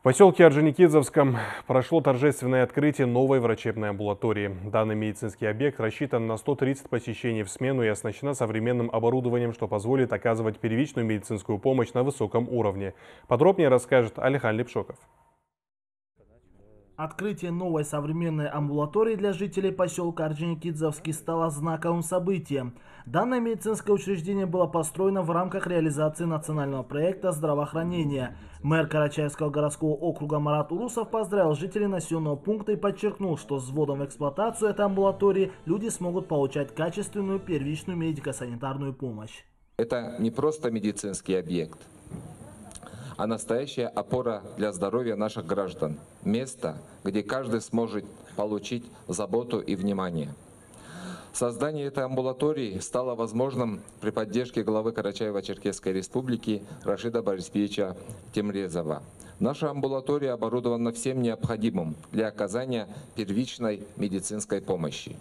В поселке Орджоникидзевском прошло торжественное открытие новой врачебной амбулатории. Данный медицинский объект рассчитан на 130 посещений в смену и оснащена современным оборудованием, что позволит оказывать первичную медицинскую помощь на высоком уровне. Подробнее расскажет Алихан Лепшоков. Открытие новой современной амбулатории для жителей поселка Орджоникидзевский стало знаковым событием. Данное медицинское учреждение было построено в рамках реализации национального проекта здравоохранения. Мэр Карачаевского городского округа Марат Урусов поздравил жителей населенного пункта и подчеркнул, что с вводом в эксплуатацию этой амбулатории люди смогут получать качественную первичную медико-санитарную помощь. Это не просто медицинский объект а настоящая опора для здоровья наших граждан. Место, где каждый сможет получить заботу и внимание. Создание этой амбулатории стало возможным при поддержке главы Карачаево-Черкесской республики Рашида Борисовича Темрезова. Наша амбулатория оборудована всем необходимым для оказания первичной медицинской помощи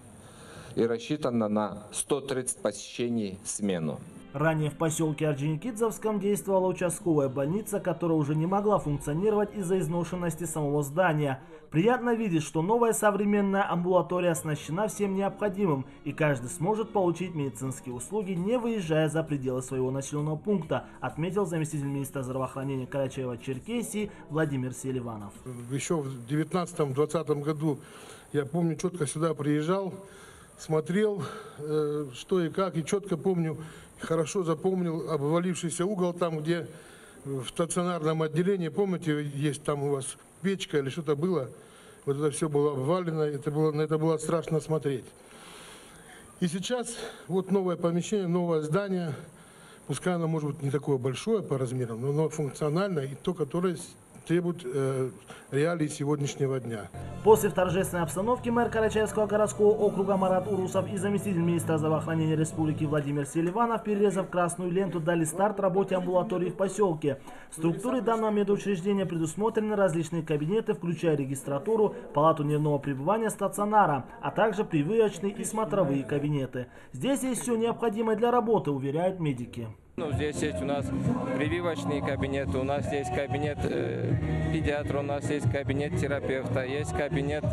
и рассчитана на 130 посещений в смену. Ранее в поселке Орджоникидзевском действовала участковая больница, которая уже не могла функционировать из-за изношенности самого здания. Приятно видеть, что новая современная амбулатория оснащена всем необходимым, и каждый сможет получить медицинские услуги, не выезжая за пределы своего населенного пункта, отметил заместитель министра здравоохранения Карачаева-Черкесии Владимир Селиванов. Еще в 19-20 году, я помню, четко сюда приезжал, смотрел, э, что и как, и четко помню, хорошо запомнил обвалившийся угол там, где в стационарном отделении, помните, есть там у вас печка или что-то было, вот это все было обвалено, это было, на это было страшно смотреть. И сейчас вот новое помещение, новое здание, пускай оно может быть не такое большое по размерам, но оно функциональное и то, которое требует э, реалий сегодняшнего дня. После торжественной обстановки мэр Карачаевского городского округа Марат Урусов и заместитель министра здравоохранения республики Владимир Селиванов, перерезав красную ленту, дали старт работе амбулатории в поселке. В структуре данного медучреждения предусмотрены различные кабинеты, включая регистратуру, палату дневного пребывания стационара, а также прививочные и смотровые кабинеты. Здесь есть все необходимое для работы, уверяют медики. Ну, здесь есть у нас прививочные кабинеты, у нас есть кабинет э, педиатра, у нас есть кабинет терапевта, есть кабинет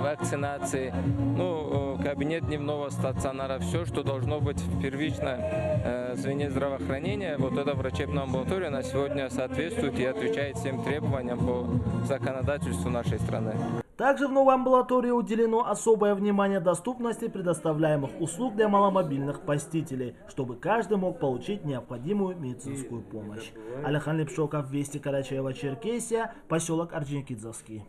вакцинации, ну, кабинет дневного стационара, все, что должно быть в первичном э, звене здравоохранения, вот эта врачебная амбулатория на сегодня соответствует и отвечает всем требованиям по законодательству нашей страны. Также в новой амбулатории уделено особое внимание доступности предоставляемых услуг для маломобильных посетителей, чтобы каждый мог получить необходимую медицинскую помощь. Алихан Лепшоков, Вести Карачаева, Черкесия, поселок Орджоникидзевский.